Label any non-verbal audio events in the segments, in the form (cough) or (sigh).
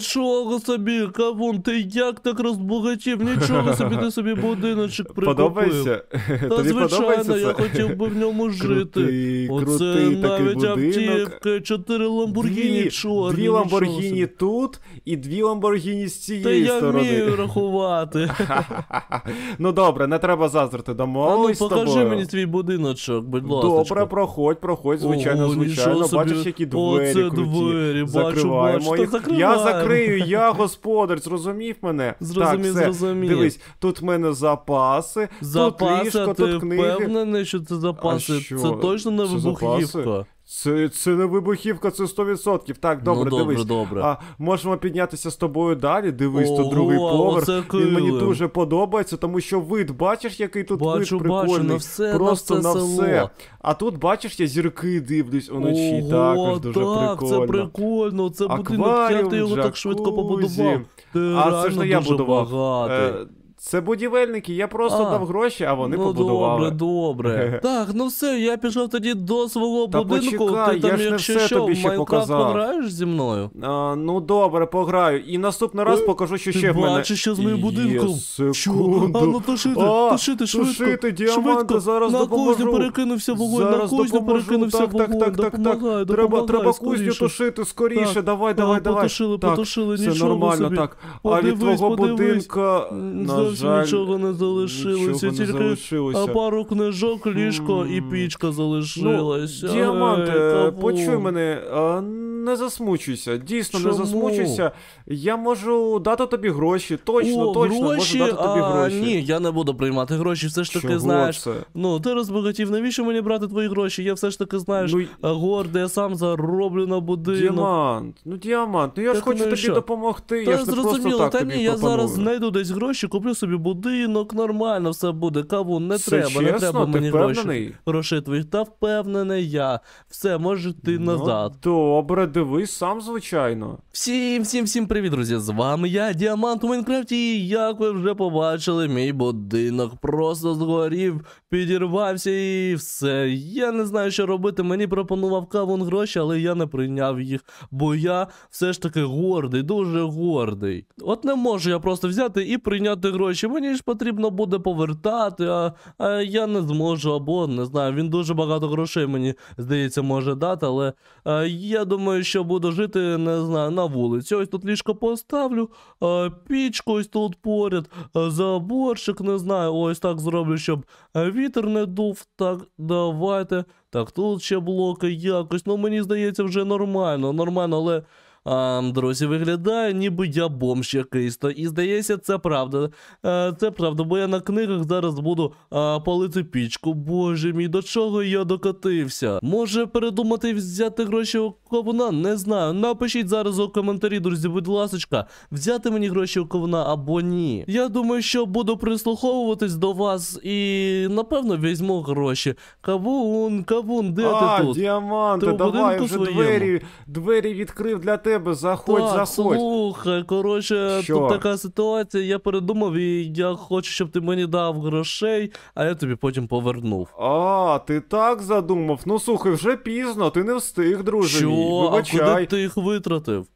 Нічого собі, кавун, ти як так розбагатів? Нічого собі, ти собі будиночок прикупив. Подобається? Та Тобі звичайно, подобається я це? хотів би в ньому жити. Крутий, Оце крутий такий навіть будинок. автівки, чотири ламбургіні Дві, чорні. дві нічого Ламборгіні собі. тут і дві Ламборгіні з Та цієї я сторони. вмію рахувати. (laughs) ну добре, не треба заздрити, ну домовились з покажи тобою. мені твій будиночок, будь ласка. Добре, проходь, проходь, звичайно, Ого, звичайно. собі. Бачиш, які двері Оце круті. двері, бачу, Закриваємо бачу. їх. Я закриваємо. Закрию, я господар, зрозумів мене? Зрозумів, так, все. зрозумів. Дивись, тут в мене запаси, тут ліжко, ти тут книги. впевнений, що це запаси? А що? Це точно не вибухівка. запаси? Це, це не вибухівка, це 100%. Так, добре, ну, добре, дивись. добре. А можемо піднятися з тобою далі. Дивись, Ого, тут другий поверх. Він мені дуже подобається, тому що вид, бачиш, який тут Бачу, вид бачу, прикольний. на все, Просто на на все все. село. А тут, бачиш, я зірки дивлюсь уночі. Ого, також дуже так, прикольно. це прикольно. Це будинок, як ти його так швидко побудував. Ти А це ж не я будував. багатий. Це будівельники, я просто А, дав гроші, а вони ну побудували. добре, добре. (laughs) так, ну все, я пішов тоді до свого Та будинку. почекай, ти там, я ж не якщо все що, тобі в ще Майнкрафт показав. пограєш зі мною? А, ну добре, пограю. І наступний раз Е, покажу, що ти ще в мене. бачиш, що з моїм Є, будинком? секунду. А ну тушити, А, тушити, швидко. тушити, діаманти, швидко. зараз на допоможу. кузню перекинувся вогонь, Зараз на кузню допоможу. перекинувся так, вогонь, так, так, так, допомагай, так. Треба, допомагай, треба кузню скоріше. тушити скоріше. Так. Давай, давай, давай. потушили, так, потушили, все нічого нормально, собі. так. А від Подивись, твого подивись. будинка, на Зовсім жаль, нічого не залишилося, нічого не тільки залишилося. пару книжок, ліжко і пічка Ну, залишилася. діамант, е, почуй мене, а, не засмучуйся, дійсно не Чому? засмучуйся. Я можу дати тобі гроші, точно, О, точно, гроші? можу дати тобі а, гроші. Ні, я не буду приймати гроші, все ж таки, Чого знаєш. це? Ну, ти розбагатів, навіщо мені брати твої гроші? Я все ж таки, знаєш, Ну, й- а, гордий, я сам зароблю на будинок. Діамант, ну діамант, ну я ж Так, хочу ну і тобі що? допомогти. Та я ж не просто зрозуміло, так та тобі ні, я пропоную. зараз знайду десь гроші, куплю собі будинок, нормально все буде. Кавун, не Це треба, не чесно? треба Ти мені гроші. впевнений? Грошей твоїх, та впевнений я. Все, може ти назад. Ну, добре, дивись сам, звичайно. Всім, всім, всім привіт, друзі! З вами я, Діамант у Майнкрафті, і як ви вже побачили, мій будинок просто згорів, підірвався і все. Я не знаю, що робити. Мені пропонував кавун гроші, але я не прийняв їх, бо я все ж таки гордий, дуже гордий. От не можу я просто взяти і прийняти гроші. Мені ж потрібно буде повертати, а, а я не зможу, або не знаю. Він дуже багато грошей мені здається може дати, але е, я думаю, що буду жити, не знаю, на вулиці. Ось тут ліжко поставлю, е, пічку ось тут поряд, е, заборчик, не знаю, ось так зроблю, щоб вітер не дув. Так, давайте. Так, тут ще блоки якось. Ну, мені здається, вже нормально, нормально, але. А, друзі, виглядає, ніби я бомж якийсь. То, і здається, це правда. Е, це правда, бо я на книгах зараз буду а, палити пічку. Боже мій, до чого я докотився? Може передумати взяти гроші у ковуна? Не знаю. Напишіть зараз у коментарі, друзі, будь ласочка, взяти мені гроші у ковуна або ні. Я думаю, що буду прислуховуватись до вас і напевно візьму гроші. Кавун, кавун, де а, ти тут? діаманти, Ти давай будинку вже своєму? двері, двері відкрив для тебе. Заходь, так, заходь. слухай, коротше, Що? тут така ситуація, я передумав, і я хочу, щоб ти мені дав грошей, а я тобі потім повернув. А, ти так задумав. Ну слухай, вже пізно, ти не встиг, друже. Що? мій. А Вибачай. куди ти їх витратив?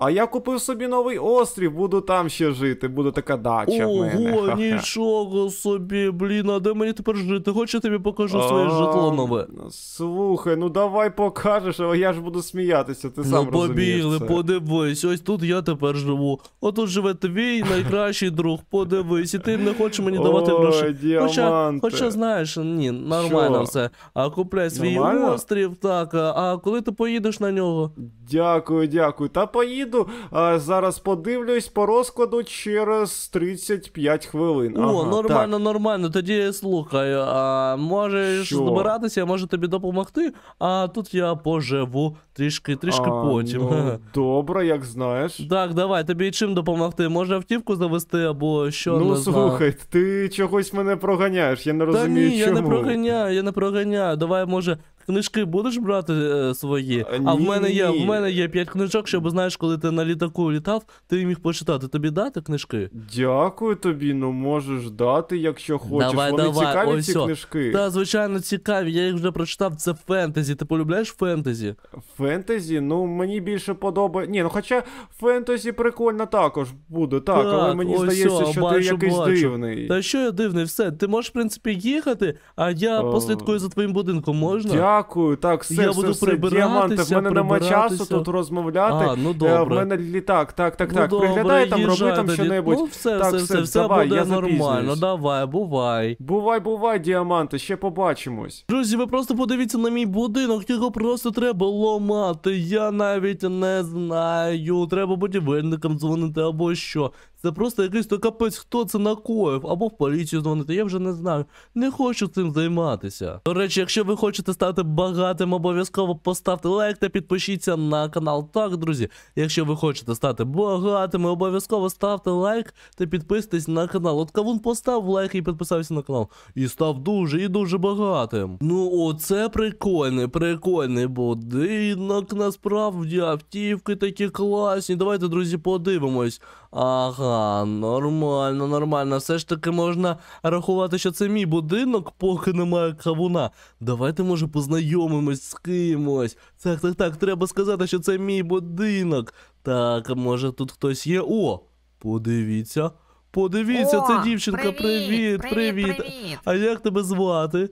А я купив собі новий острів, буду там ще жити, буде така дача в мене. Ого, нічого собі, блін, а де мені тепер жити? Хоч я тобі покажу своє житло нове. Слухай, ну давай покажеш, а я ж буду сміятися, ти сам ну розумієш побігли, це. подивись, ось тут я тепер живу. Отут живе твій найкращий друг, подивись, і ти не хочеш мені давати гроші. Хоча, хоча, знаєш, ні, нормально Що? все. А купляй свій Нормально? острів, так. А коли ти поїдеш на нього? Дякую, дякую. Та поїду. А, зараз подивлюсь по розкладу через 35 хвилин. О, Ага, нормально, нормально. Тоді слухай, а можеш Що? збиратися, я можу тобі допомогти, а тут я поживу трішки, трішки А, потім. Ну, (laughs) добре, як знаєш. Так, давай, тобі чим допомогти? Може автівку завести або що ну слухай, ти чогось мене проганяєш, я не Та розумію, ні, чому. я не проганяю, я не проганяю. Давай, може, Книжки будеш брати е, свої? Е, а в мене є, в мене є п'ять книжок, щоб знаєш, коли ти на літаку літав, ти міг почитати. Тобі дати книжки? Дякую тобі, ну можеш дати, якщо хочеш. Давай, Вони давай, цікаві ось ці о. книжки. Та, звичайно, цікаві. Я їх вже прочитав. Це фентезі. Ти полюбляєш фентезі? Фентезі, ну мені більше подобається. Ні, ну хоча фентезі прикольно також буде, так, але мені здається, о, що бачу, ти якийсь бачу. дивний. Та що я дивний, все. Ти можеш, в принципі, їхати, а я О. послідкую за твоїм будинком, можна? Дякую, так, все, Я все, буду все, діаманти, в мене нема часу тут розмовляти. А, ну Е, В мене літак, так, так, Ну, так. добре, Приглядай там, роби там що-небудь. Ну, все, Так, все, все, все, все давай, буде я нормально. Давай, бувай. Бувай, бувай, діаманти, ще побачимось. Друзі, ви просто подивіться на мій будинок, його просто треба ламати. Я навіть не знаю. Треба будівельникам дзвонити або що. Це просто якийсь то капець, хто це накоїв, або в поліцію дзвонити, я вже не знаю. Не хочу цим займатися. До речі, якщо ви хочете стати багатим, обов'язково поставте лайк та підпишіться на канал. Так, друзі, якщо ви хочете стати багатим, обов'язково ставте лайк та підписуйтесь на канал. От Кавун поставив лайк і підписався на канал. І став дуже і дуже багатим. Ну, оце прикольний, прикольний будинок. Насправді автівки такі класні. Давайте, друзі, подивимось. Ага, нормально, нормально. Все ж таки можна рахувати, що це мій будинок, поки немає кавуна. Давайте, може, познайомимось з кимось. Так, так, так, треба сказати, що це мій будинок. Так, може тут хтось є. О, подивіться. Подивіться, О, це дівчинка. Привіт, привіт. привіт. А як тебе звати?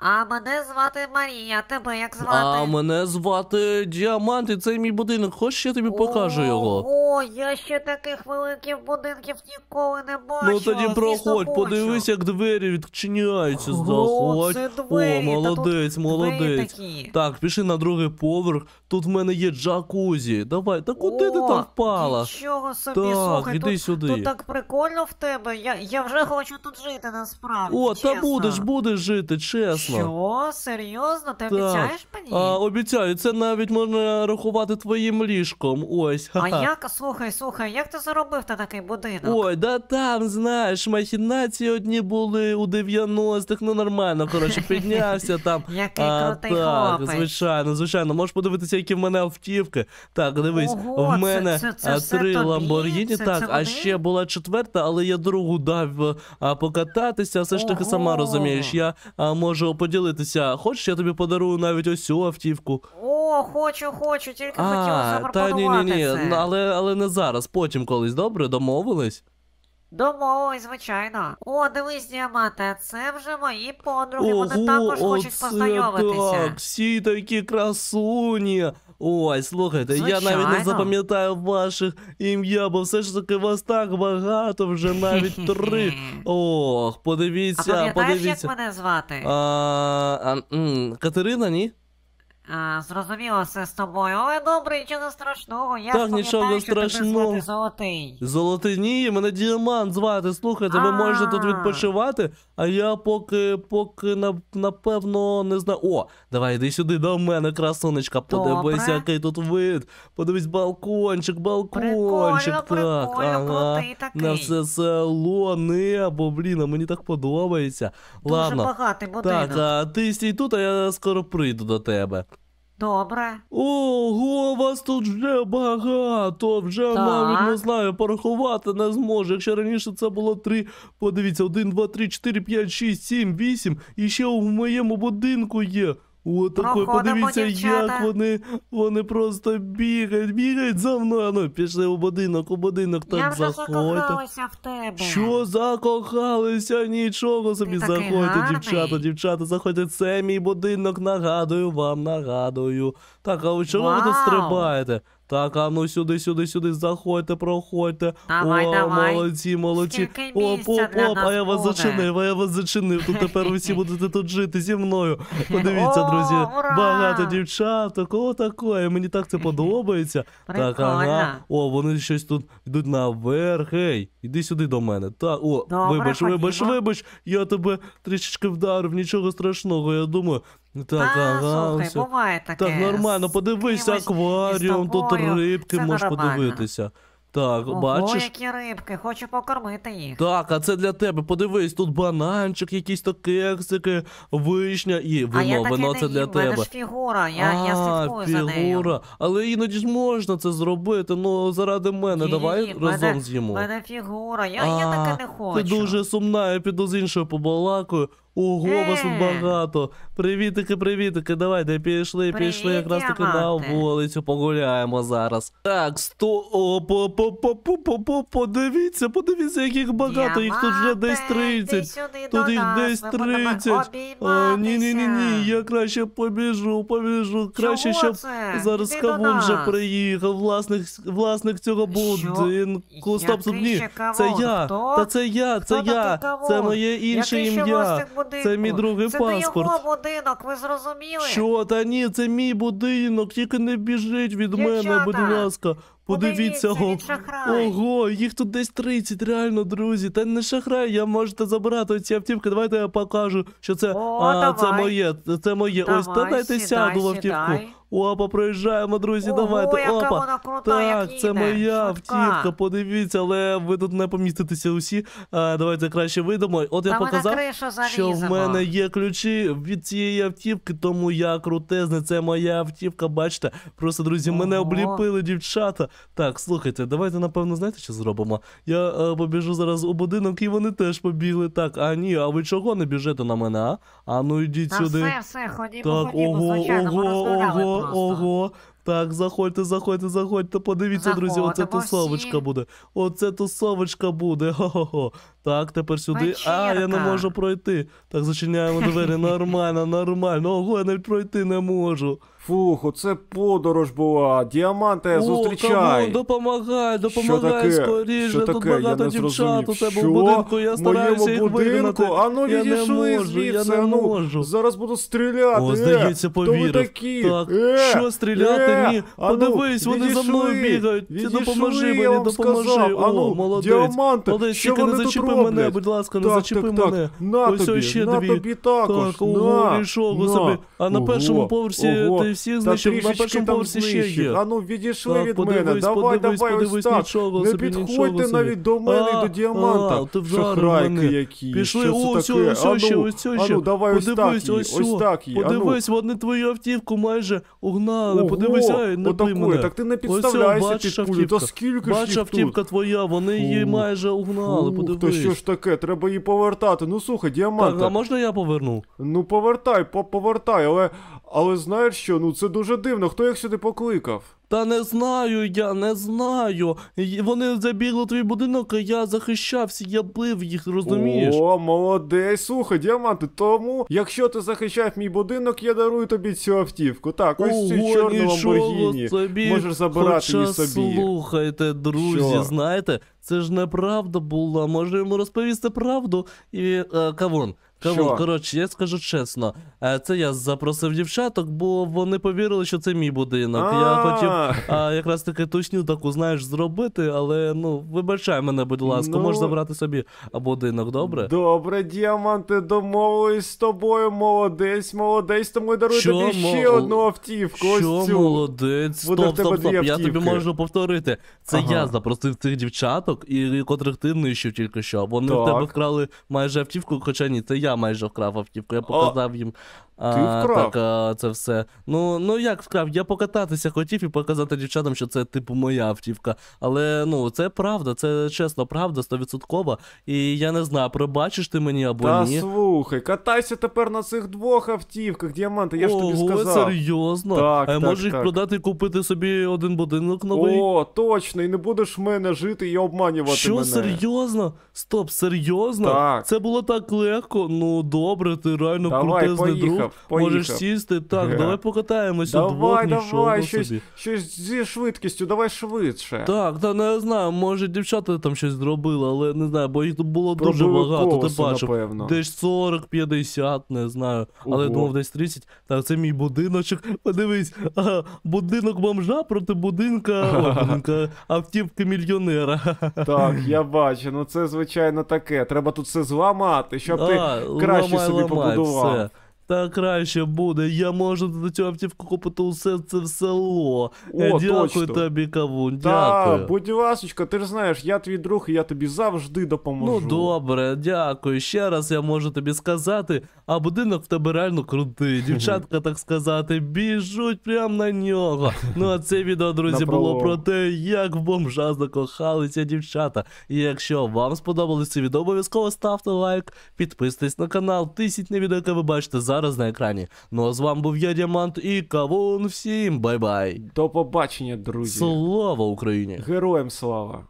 А мене звати Марія, тебе як звати? А мене звати Діамант, і це мій будинок. Хочеш, я тобі покажу його? О, я ще таких великих будинків ніколи не бачила. Ну тоді проходь, подивись, як двері відчиняються. Заходь. це двері, О, молодець, молодець. двері такі. Так, пішли на другий поверх. Тут в мене є джакузі. Давай, та куди ти там впала? Нічого собі, Так, слухай, іди тут, сюди. тут так прикольно в тебе. Я, я вже хочу тут жити насправді. О, та будеш, будеш жити, чесно. Що? Серйозно? Ти Так. обіцяєш мені? А, обіцяю, це навіть можна рахувати твоїм ліжком. Ось. А ха-ха. як, слухай, слухай, як ти заробив на такий будинок? Ой, да там, знаєш, махінації одні були у 90-х, ну нормально, коротше, (laughs) піднявся там. Який а, крутий так, хлопець. звичайно, звичайно. Можеш подивитися, які в мене автівки. Так, дивись, Ого, в це- мене це- це а, все три тобі? Ламборгіні, Це- так, це а вони? ще була четверта, але я другу дав а, покататися. Все ж таки сама Ого. розумієш, я а, можу поділитися. Хочеш, я тобі подарую навіть ось цю автівку. О, хочу, хочу, тільки хотіла запропонувати та ні, ні, ні, це. але, але не зараз, потім колись, добре, домовились? Домовились, звичайно. О, дивись, діаманте, це вже мої подруги, вони також хочуть оце познайомитися. Так, всі такі красуні. Ой, слухайте, я навіть не Звичайно. запам'ятаю ваших ім'я, бо все ж таки вас так багато, вже навіть (laughs) три. Ох, А подивіться, пам'ятаєш, як подивіться. мене звати? А, а, м, Катерина, ні? А, зрозуміло все з тобою. Але добре, нічого страшного. Я Так, нічого тебе страшного. звати Золотий. Золотий, ні, мене діамант звати. Слухайте, ви можете тут відпочивати, а я поки, поки напевно не знаю. О, давай йди сюди до мене, красунечка. Подивись, Добре. який тут вид. Подивись, балкончик, балкончик. Прикольно, так, прикольно, ага. крутий такий. На все село, небо, блін, а мені так подобається. Дуже Ладно. багатий будинок. Так, а ти стій тут, а я скоро прийду до тебе. Добре. Ого, вас тут вже багато, вже Так. навіть не знаю, порахувати не зможу. Якщо раніше це було три, подивіться, один, два, три, чотири, п'ять, шість, сім, вісім, і ще в моєму будинку є. О, такой, Проходимо, подивіться, дівчата. як вони, вони просто бігають, бігають за мною. Ну, пішли у будинок, у будинок, так Я вже заходьте. закохалася в тебе. Що закохалися? Нічого собі такий заходьте, гарний. дівчата, дівчата, заходьте. Це мій будинок, нагадую вам, нагадую. Так, а ви чого ви тут Вау. стрибаєте? Так, а ну сюди, сюди, сюди, заходьте, проходьте. Давай, О, давай. молодці, молодці. Скільки Оп, місця оп, для оп, нас а я вас буде? зачинив, а я вас зачинив. Тут тепер ви всі (laughs) будете тут жити зі мною. Подивіться, О, друзі, ура! багато дівчаток, о такое, мені так це подобається. Так, ага. Прикольно. О, вони щось тут йдуть наверх. Ей, іди сюди до мене. Так, о, Добре, вибач, вибач, ходімо. вибач, я тебе трішечки вдарив, нічого страшного, я думаю. Так, Та, ага, слухай, все. буває таке. Так, нормально, з кимось, акваріум, тут тобою. рибки Це можеш нормально. подивитися. Так, Ого, бачиш? які рибки, хочу покормити їх. Так, а це для тебе. Подивись, тут бананчик, якісь то кексики, вишня і а я вино. таке Вино не це для їм, в мене тебе. ж фігура, я, я слідкую за нею. фігура. Але іноді ж можна це зробити, ну заради мене. Ні-ні-ні, Давай в мене- разом з'їмо. В мене фігура, я, я таке не хочу. Ти дуже сумна, я піду з іншою побалакою. Ого, вас тут багато. Привітики, привітики, давайте пішли, пішли якраз таки на вулицю, погуляємо зараз. Так, сто. О, по, по, по, по, по, по, подивіться, подивіться, яких багато, їх тут вже десь Діаманти, 30. Тут їх десь ми 30. А, ні, ні, ні, ні, я краще побіжу, побіжу. Краще, щоб зараз кавун вже приїхав, власник, власник цього будинку. Стоп, стоп, ні. Це я. Та це я, це я. Це моє інше ім'я. Будинку? Це мій другий це паспорт. Це його будинок, ви зрозуміли? Що, та ні, це мій будинок, тільки не біжить від мене, будь ласка. Подивіться, Подивіться, о, ого, їх тут десь 30, реально, друзі. Та не шахрай, я можете забирати ці автівки. Давайте я покажу, що це, О, а, це моє, це моє. Ось, та дайте сідай, сяду в автівку. сідай. Опа, проїжджаємо, друзі, Ого, давайте. яка Опа. вона крута, як так, це їде, моя автівка, подивіться, але ви тут не поміститеся усі. А, давайте краще вийдемо. От я Та ми показав. Що в мене є ключі від цієї автівки, тому я крутезний. Це моя автівка, бачите. Просто, друзі, мене обліпили дівчата. Так, слухайте, давайте, напевно, знаєте, що зробимо? Я е, побіжу зараз у будинок, і вони теж побігли. Так, а ні, а ви чого не біжите на мене, а? А ну йдіть Та сюди. все, все, ходімо, Так, ходімо, ого, звичайно, ми ого, розмовляли ого, просто. ого. Так, заходьте, заходьте, заходьте. Подивіться, друзі, оце Заходимо тусовочка всі. буде. Оце тусовочка буде. (laughs) Хо-хо-хо. Так, тепер сюди. А, я не Вечірка. можу пройти. Так, зачиняємо двері. Нормально, нормально. Ого, я навіть пройти не можу. Фух, оце подорож була. Діаманте, О, зустрічай. камон, допомагай, допомагай таке? скоріше. Що Тут таке? Я багато не дівчат у тебе Що? в будинку. Я стараюся їх моєму будинку? вигнати. А ну я не відійшли можу, звідси, я не ну, можу. Зараз буду стріляти. О, е, здається, хто ви повірив. такі? Так, Е, що стріляти? е, Ні, ну, подивись, вони за мною відійшли, бігають. Ти відійшли, допоможи я мені, вам допоможи. сказав. О, А ну, молодець. діаманти, Молодець, що тільки не вони тут зачепи мене, будь ласка, не так, зачепи так, мене. Так. На Ось тобі, ще на дві. тобі також. Так, ого, на, нічого на. собі. А на Ого, першому поверсі ого. ти всіх знищив, на першому поверсі ще є. А ну відійшли Так, від подивись, мене. Давай, подивись, давай, подивись, ось так. нічого Не собі, підходьте навіть до мене і до діаманта. а, ти Шахрайки які. Пішли, що о, це ось, таке? ось, ось, ще, ось, ось, ще. ану, давай ось так Подивись, ось, так ану. Подивись, вони твою автівку майже угнали. Подивись, ай, не бий мене. Так ти не підставляйся під кулю. Та скільки ж їх автівка твоя, вони її майже угнали. Фух, та що ж таке, треба її повертати. Ну слухай, Так, діаманта. а можна я поверну? Ну повертай, повертай, але. Але знаєш що, ну це дуже дивно, хто їх сюди покликав? Та не знаю, я не знаю. Вони забігли твій будинок, а я захищався, я бив їх, розумієш? О, молодець, слухай, діаманти. Тому, якщо ти захищав мій будинок, я дарую тобі цю автівку. Так, ось цю чорну нічого Ламборгіні. собі. Можеш забирати Хоча, її собі. слухайте, друзі, Що? знаєте, це ж неправда була. Може йому розповісти правду? І е, кавун. Кавун, коротше, я скажу чесно, е, це я запросив дівчаток, бо вони повірили, що це мій будинок. Я А. хотів а, якраз таки точню таку, знаєш, зробити, але ну, вибачай мене, будь ласка, Ну. можеш забрати собі будинок, добре? Добре, діаманти, домовились з тобою, молодець, молодець, тому я дарую Що, тобі ще мол- одну автівку. Що ось цю. молодець, Буде в стоп, тебе стоп, стоп, я тобі автівки. можу повторити. Це Ага. я запросив цих дівчаток, і котрих ти нищив тільки що. Вони в Так. тебе вкрали майже автівку, хоча ні, це я майже вкрав автівку. Я показав їм. А, вкрав? Так, а, це все. Ну, ну як вкрав? Я покататися хотів і показати дівчатам, що це типу моя автівка. Але ну, це правда, це чесно, правда, стовідсоткова. І я не знаю, пробачиш ти мені або Та ні. слухай, катайся тепер на цих двох автівках, діаманти, я ж тобі сказав. серйозно? Так, а я так, можу їх продати і купити собі один будинок новий. О, точно, і не будеш в мене жити і обманювати Що, мене. серйозно? Стоп, серйозно? Так. Це було так легко. Ну добре, ти реально Давай, крутезний поїхав, друг. поїхав. Можеш сісти. Так, Ге. давай покатаємося Давай, нічого давай, щось, собі. щось зі швидкістю, давай швидше. Так, та не знаю, може дівчата там щось зробили, але не знаю, бо їх тут було дуже Пробили багато, ти бачив. напевно. Десь 40-50, не знаю. Але я думав, десь 30. Так, це мій будиночок. Подивись, ага, будинок бомжа проти будинка, о, (laughs) будинка автівки мільйонера. Так, я бачу, ну це звичайно таке. Треба тут все зламати, щоб ти А, краще ламай, собі ламай, побудував. все. Та краще буде. Я можу до цього автівку купити усе це в село. О, Е, Дякую точно. тобі, кавун, Та, дякую. будь ласочка, ти ж знаєш, я твій друг, і я тобі завжди допоможу. Ну добре, дякую. Ще раз я можу тобі сказати, а будинок в тебе реально крутий. (laughs) Дівчатка, так сказати, біжуть прямо на нього. Ну а це відео, друзі, було про те, як в бомжа закохалися дівчата. І якщо вам сподобалось це відео, обов'язково ставте лайк, підписуйтесь на канал, тисіть на відео, яке ви бачите зараз на екрані. Ну а з вами був я, Діамант і Кавун. Всім bye-bye. До побачення, друзі. Слава Україні! Героям слава.